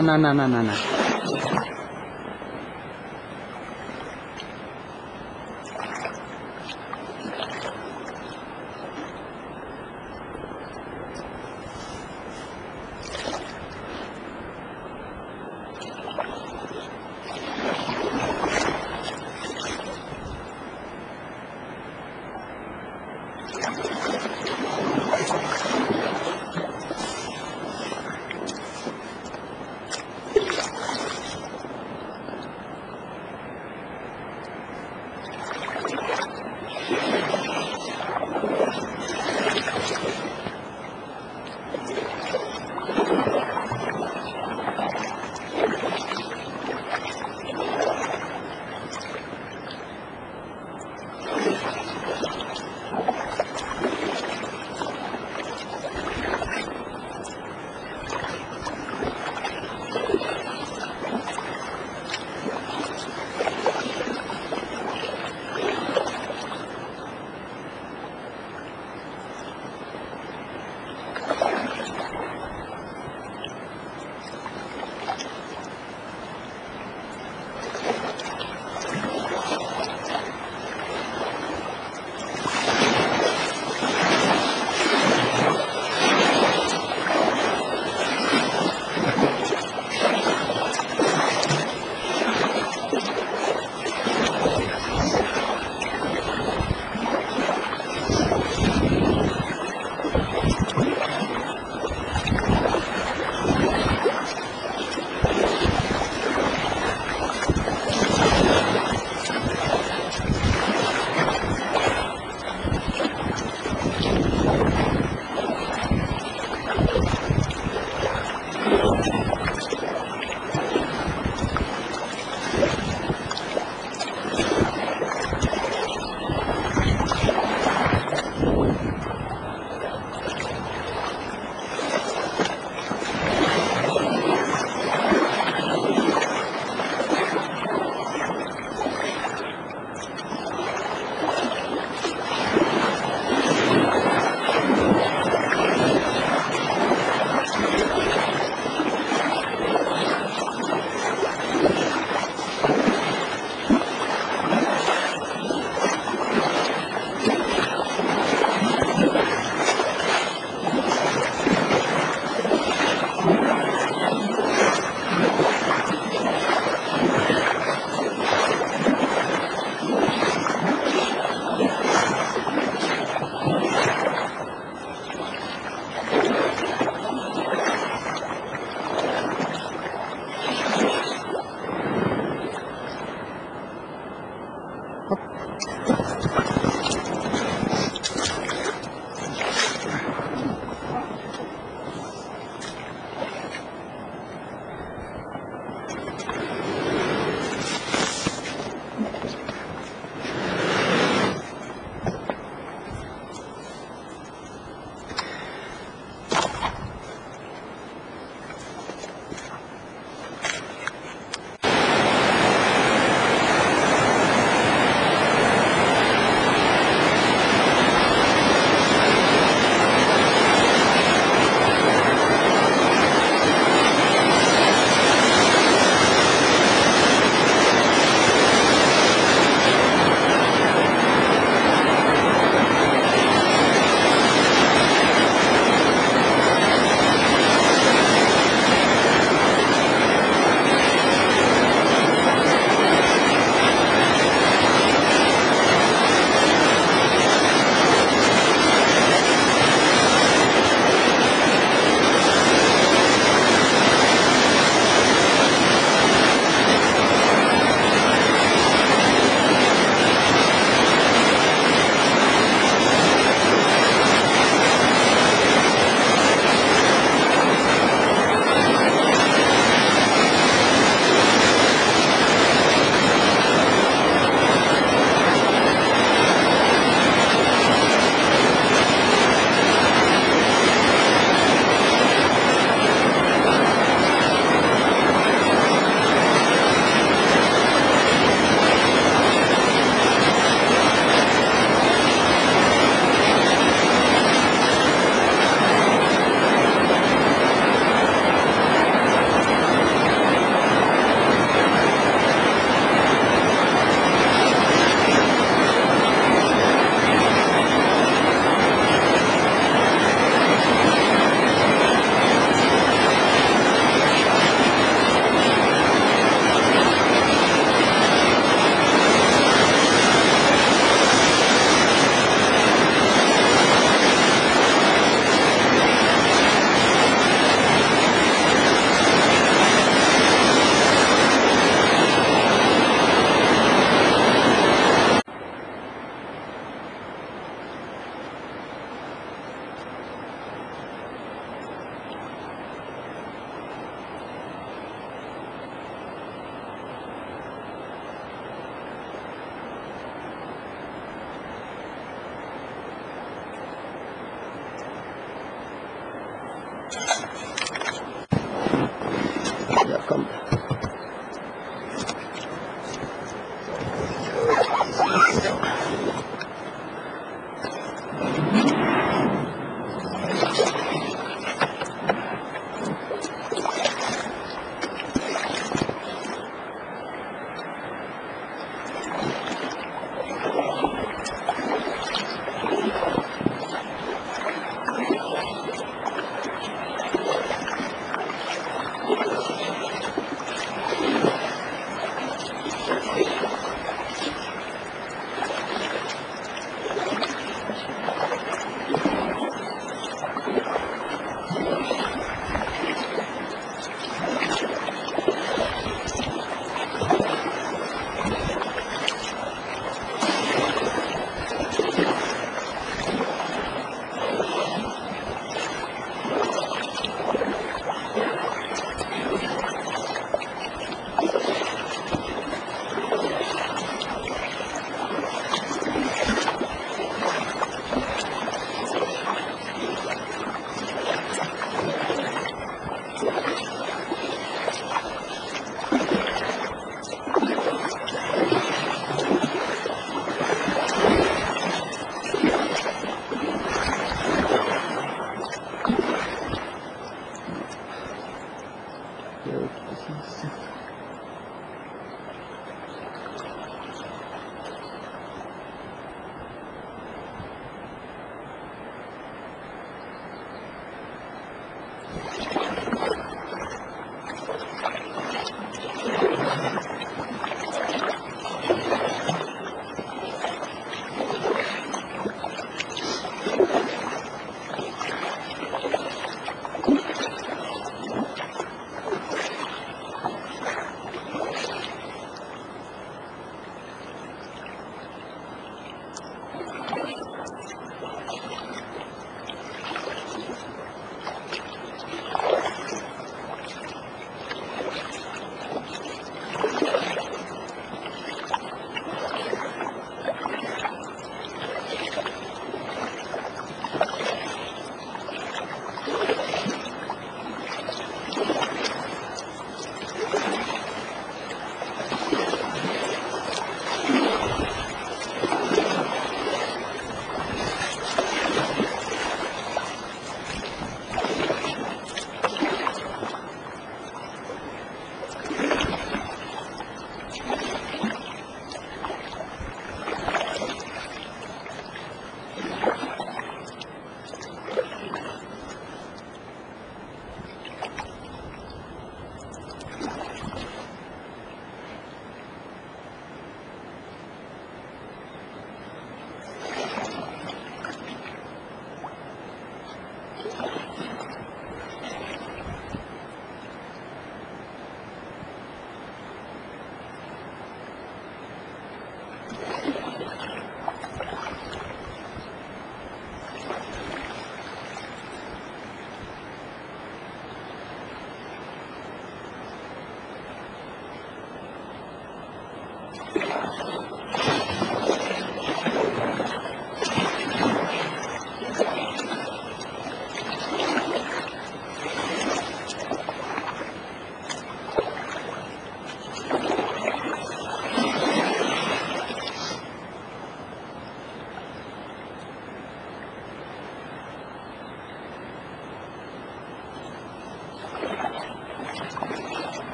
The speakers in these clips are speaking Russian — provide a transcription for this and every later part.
ななななな。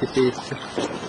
Теперь